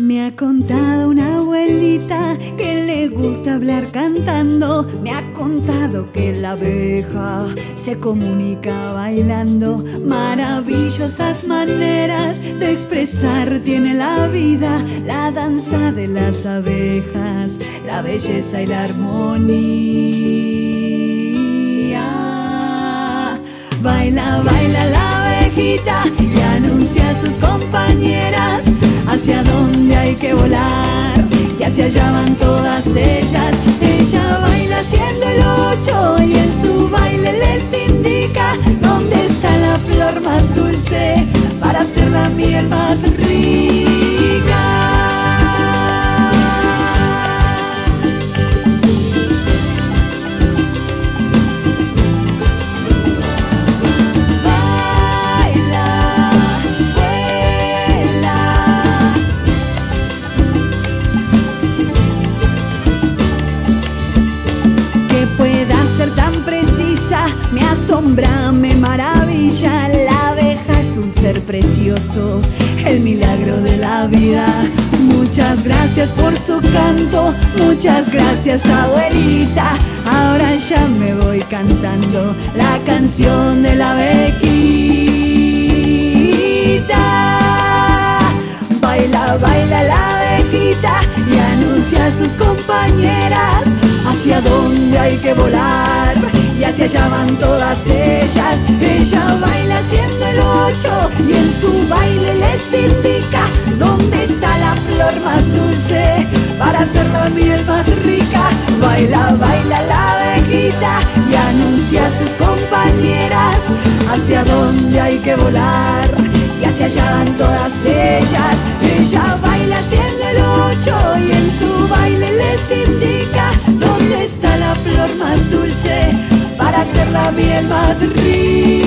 Me ha contado una abuelita que le gusta hablar cantando. Me ha contado que la abeja se comunica bailando. Maravillosas maneras de expresar tiene la vida. La danza de las abejas, la belleza y la armonía. Baila, baila la abejita y anuncia a sus compañeras y hacia allá me maravilla, la abeja es un ser precioso, el milagro de la vida. Muchas gracias por su canto, muchas gracias abuelita. Ahora ya me voy cantando la canción de la abejita. Baila, baila la abejita y anuncia a sus compañeras hacia dónde hay que volar allá van todas ellas. Ella baila haciendo el ocho y en su baile les indica dónde está la flor más dulce para hacer la miel más rica. Baila, baila la abejita y anuncia a sus compañeras hacia dónde hay que volar y hacia allá van todas ellas. Ella más rico.